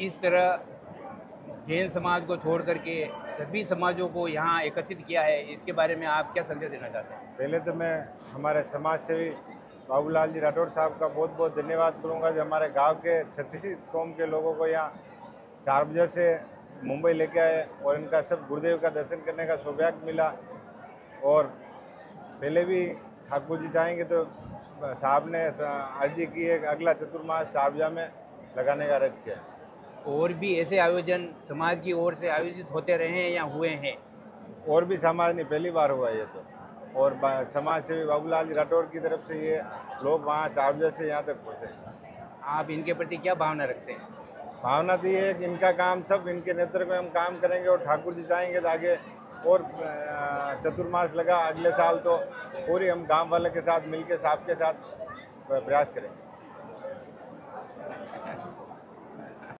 इस तरह जैन समाज को छोड़ करके सभी समाजों को यहाँ एकत्रित किया है, इसके बारे में आप क्या संदेश देना चाहते हैं? पहले तो मैं हमारे समाज सेवी बाबूलाल जी राठौड़ साहब का बहुत बहुत धन्यवाद करूँगा जो हमारे गाँव के छत्तीस कौम के लोगों को यहाँ चार बजे से मुंबई लेके आए और इनका सब गुरुदेव का दर्शन करने का सौभाग्य मिला। और पहले भी ठाकुर जी चाहेंगे तो साहब ने अर्जी की है, अगला चतुर्मास साहबजा में लगाने का रच किया और भी ऐसे आयोजन समाज की ओर से आयोजित होते रहे हैं या हुए हैं? और भी समाज नहीं पहली बार हुआ ये तो। और समाज सेवी बाबूलाल जी राठौर की तरफ़ से ये लोग वहाँ चार बजे से यहाँ तक पहुँचे आप इनके प्रति क्या भावना रखते हैं? भावना तो ये है कि इनका काम सब इनके नेतृत्व में हम काम करेंगे और ठाकुर जी चाहेंगे तो आगे और चतुर्मास लगा अगले साल तो पूरी हम गाँव वाले के साथ मिलके साहब के साथ प्रयास करेंगे।